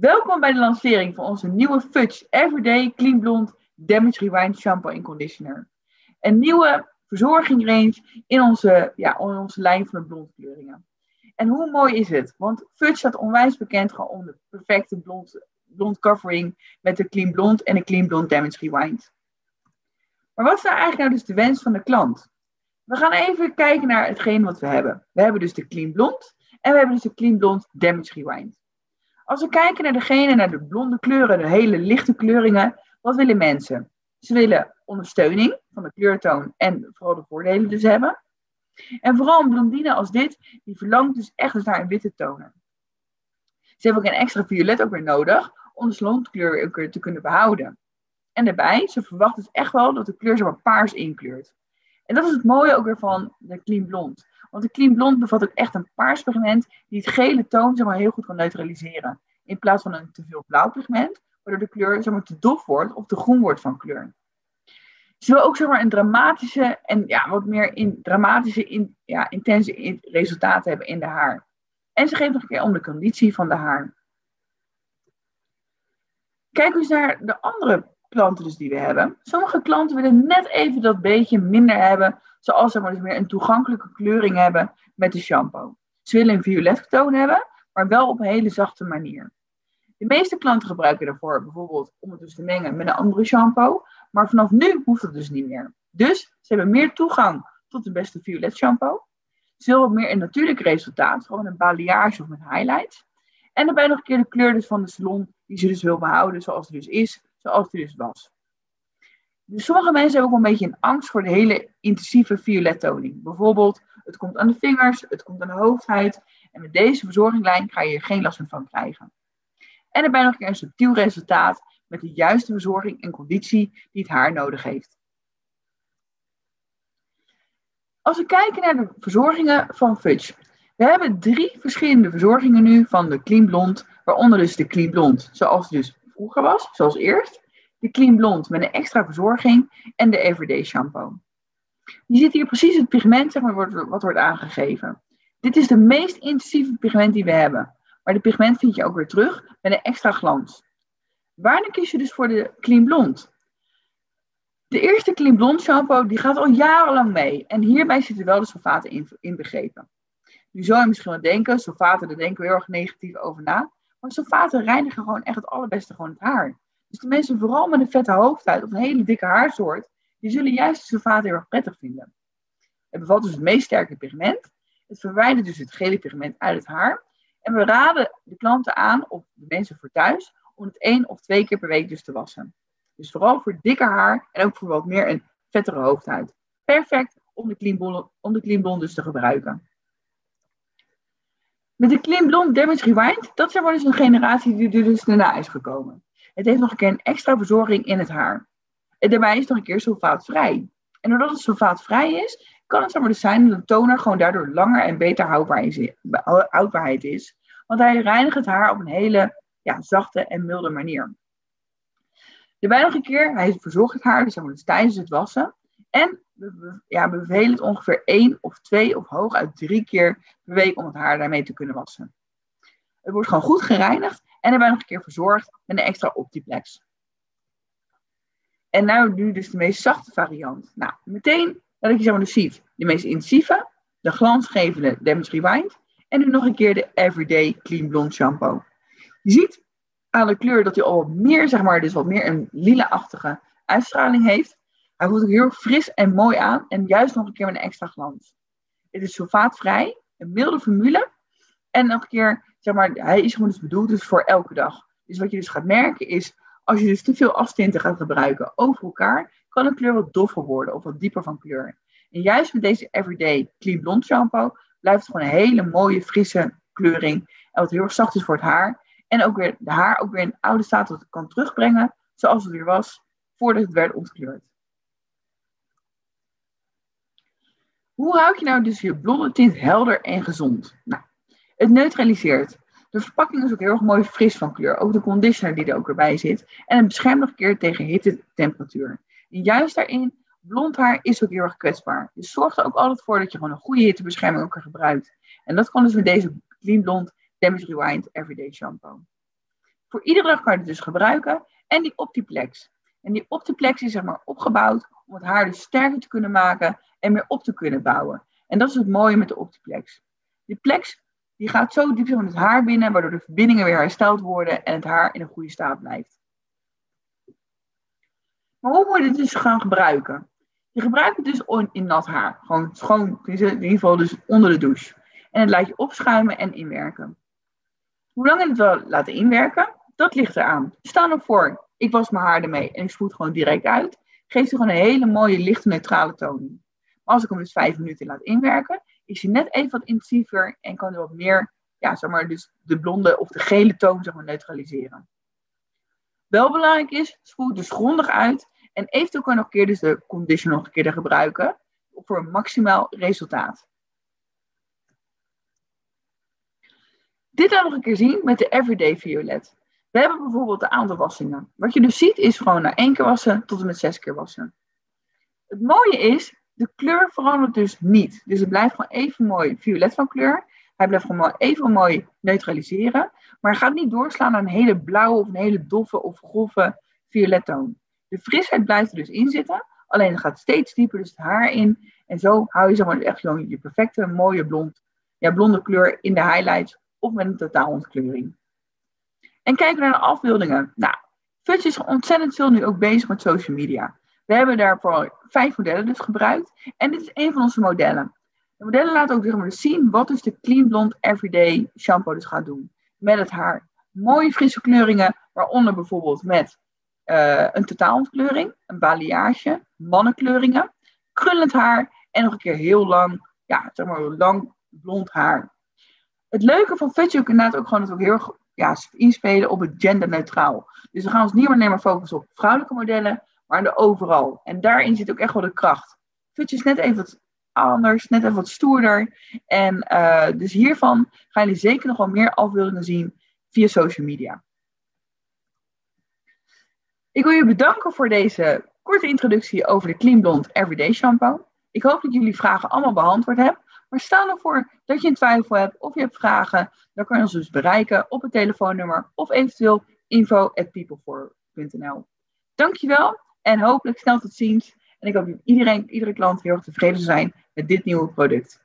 Welkom bij de lancering van onze nieuwe Fudge Everyday Clean Blond Damage Rewind Shampoo en Conditioner. Een nieuwe verzorging range in onze, ja, in onze lijn van de blondkleuringen. En hoe mooi is het? Want Fudge staat onwijs bekend gewoon om de perfecte blond, blond covering met de Clean Blond en de Clean Blond Damage Rewind. Maar wat is nou eigenlijk nou dus de wens van de klant? We gaan even kijken naar hetgeen wat we hebben. We hebben dus de Clean Blond en we hebben dus de Clean Blond Damage Rewind. Als we kijken naar degene, naar de blonde kleuren, de hele lichte kleuringen, wat willen mensen? Ze willen ondersteuning van de kleurtoon en vooral de voordelen dus hebben. En vooral een blondine als dit, die verlangt dus echt naar een witte tonen. Ze hebben ook een extra violet ook weer nodig om de salonkleur te kunnen behouden. En daarbij, ze verwacht dus echt wel dat de kleur zeg maar paars inkleurt. En dat is het mooie ook weer van de Clean Blond. Want de Clean Blond bevat ook echt een paars pigment die het gele toon zeg maar, heel goed kan neutraliseren. In plaats van een te veel blauw pigment, waardoor de kleur zeg maar, te dof wordt of te groen wordt van kleur. Ze wil ook zeg maar, een dramatische en ja, wat meer in, dramatische, in, ja, intense resultaten hebben in de haar. En ze geeft nog een keer om de conditie van de haar. Kijk eens naar de andere klanten dus die we hebben. Sommige klanten willen net even dat beetje minder hebben, zoals ze maar dus meer een toegankelijke kleuring hebben met de shampoo. Ze willen een violet toon hebben, maar wel op een hele zachte manier. De meeste klanten gebruiken daarvoor bijvoorbeeld om het dus te mengen met een andere shampoo, maar vanaf nu hoeft dat dus niet meer. Dus ze hebben meer toegang tot de beste violet shampoo. Ze willen meer een natuurlijk resultaat, gewoon een balayage of met highlights. En daarbij nog een keer de kleur dus van de salon die ze dus wil behouden zoals het dus is, zoals het dus was. Sommige mensen hebben ook een beetje een angst voor de hele intensieve violettoning. Bijvoorbeeld, het komt aan de vingers, het komt aan de hoofdhuid. En met deze verzorginglijn ga je er geen last van krijgen. En daarbij nog een subtiel resultaat met de juiste verzorging en conditie die het haar nodig heeft. Als we kijken naar de verzorgingen van Fudge. We hebben drie verschillende verzorgingen nu van de Clean Blond, waaronder dus de Clean Blond, zoals het dus vroeger was, zoals eerst. De Clean Blond met een extra verzorging en de Everyday shampoo. Je ziet hier precies het pigment zeg maar, wat wordt aangegeven. Dit is de meest intensieve pigment die we hebben. Maar de pigment vind je ook weer terug met een extra glans. Wanneer kies je dus voor de Clean Blond? De eerste Clean Blond shampoo die gaat al jarenlang mee. En hierbij zitten wel de sulfaten in, in begrepen. Nu zou je misschien wel denken, sulfaten, daar denken we heel erg negatief over na. Maar sulfaten reinigen gewoon echt het allerbeste gewoon het haar. Dus de mensen vooral met een vette hoofdhuid of een hele dikke haarsoort, die zullen juist de sulfaten heel erg prettig vinden. Het bevat dus het meest sterke pigment. Het verwijdert dus het gele pigment uit het haar. En we raden de klanten aan, of de mensen voor thuis, om het één of twee keer per week dus te wassen. Dus vooral voor dikker haar en ook voor wat meer een vettere hoofdhuid. Perfect om de clean om de clean dus te gebruiken. Met de Clean Blonde Damage Rewind, dat is maar dus een generatie die er dus daarna is gekomen. Het heeft nog een keer een extra verzorging in het haar. En daarbij is het nog een keer sulfaatvrij. En doordat het sulfaatvrij is, kan het dus zijn dat de toner gewoon daardoor langer en beter houdbaarheid is. Want hij reinigt het haar op een hele ja, zachte en milde manier. Daarbij nog een keer, hij verzorgt het haar, dus, dus tijdens het wassen. En we, ja, bevelen het ongeveer één of twee of hooguit drie keer per week om het haar daarmee te kunnen wassen. Het wordt gewoon goed gereinigd en daarbij nog een keer verzorgd met een extra Optiplex. En nou nu dus de meest zachte variant. Nou, meteen dat ik je zo dus ziet. De meest intensieve, de glansgevende Damage Rewind. En nu nog een keer de Everyday Clean Blonde Shampoo. Je ziet aan de kleur dat hij al wat meer, zeg maar, dus wat meer een lila-achtige uitstraling heeft. Hij voelt ook heel fris en mooi aan en juist nog een keer met een extra glans. Het is sulfaatvrij, een milde formule. En nog een keer, zeg maar, hij is gewoon dus bedoeld dus voor elke dag. Dus wat je dus gaat merken is, als je dus te veel afstinten gaat gebruiken over elkaar, kan een kleur wat doffer worden of wat dieper van kleur. En juist met deze Everyday Clean Blond Shampoo blijft het gewoon een hele mooie, frisse kleuring. En wat heel erg zacht is voor het haar. En ook weer de haar ook weer in oude staat kan terugbrengen, zoals het weer was voordat het werd ontkleurd. Hoe houd je nou dus je blonde tint helder en gezond? Nou, het neutraliseert. De verpakking is ook heel erg mooi fris van kleur. Ook de conditioner die er ook erbij zit. En het beschermt nog een keer tegen hitte temperatuur. En juist daarin, blond haar is ook heel erg kwetsbaar. Dus zorg er ook altijd voor dat je gewoon een goede hittebescherming ook gebruikt. En dat kan dus met deze Clean Blond Damage Rewind Everyday Shampoo. Voor iedere dag kan je het dus gebruiken. En die Optiplex. En die Optiplex is zeg maar opgebouwd om het haar dus sterker te kunnen maken en meer op te kunnen bouwen. En dat is het mooie met de Optiplex. Die plex die gaat zo diep in het haar binnen, waardoor de verbindingen weer hersteld worden en het haar in een goede staat blijft. Maar hoe moet je dit dus gaan gebruiken? Je gebruikt het dus in nat haar. Gewoon schoon, in ieder geval dus onder de douche. En het laat je opschuimen en inwerken. Hoe lang het wel laten inwerken, dat ligt eraan. Stel nou voor, ik was mijn haar ermee en ik spoed gewoon direct uit. Geeft hij gewoon een hele mooie lichte neutrale toning. Maar als ik hem dus vijf minuten laat inwerken, is hij net even wat intensiever en kan hij wat meer, ja, zeg maar, dus de blonde of de gele toon zeg maar, neutraliseren. Wel belangrijk is, spoel dus grondig uit en eventueel kan je nog een keer dus de conditioner nog een keer gebruiken voor een maximaal resultaat. Dit dan nog een keer zien met de Everyday Violet. We hebben bijvoorbeeld een aantal wassingen. Wat je dus ziet is gewoon na één keer wassen tot en met zes keer wassen. Het mooie is, de kleur verandert dus niet. Dus het blijft gewoon even mooi violet van kleur. Hij blijft gewoon even mooi neutraliseren. Maar gaat niet doorslaan naar een hele blauwe of een hele doffe of grove violettoon. De frisheid blijft er dus in zitten. Alleen het gaat steeds dieper dus het haar in. En zo hou je zeg maar, echt je perfecte mooie blond, ja, blonde kleur in de highlights of met een totaalontkleuring. En kijken naar de afbeeldingen. Nou, Fudge is ontzettend veel nu ook bezig met social media. We hebben daarvoor vijf modellen dus gebruikt. En dit is een van onze modellen. De modellen laten ook zeg maar, dus zien wat dus de Clean Blond Everyday shampoo dus gaat doen. Met het haar. Mooie frisse kleuringen, waaronder bijvoorbeeld met uh, een totaalontkleuring, een balayage, mannenkleuringen, krullend haar en nog een keer heel lang, ja, zeg maar lang blond haar. Het leuke van ook inderdaad ook gewoon dat we heel erg ja, inspelen op het genderneutraal. Dus we gaan ons niet meer maar focussen op vrouwelijke modellen, maar overal. En daarin zit ook echt wel de kracht. Fudge is net even wat anders, net even wat stoerder. En uh, dus hiervan gaan jullie zeker nog wel meer afbeeldingen zien via social media. Ik wil je bedanken voor deze korte introductie over de Clean Blond Everyday Shampoo. Ik hoop dat jullie vragen allemaal beantwoord hebben. Maar stel nou voor dat je een twijfel hebt of je hebt vragen, dan kan je ons dus bereiken op het telefoonnummer of eventueel info.peoplefor.nl. Dankjewel en hopelijk snel tot ziens. En ik hoop dat iedereen, iedere klant heel erg tevreden zijn met dit nieuwe product.